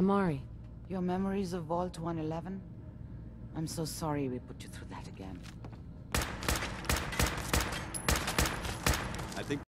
Amari, Your memories of Vault 111? I'm so sorry we put you through that again.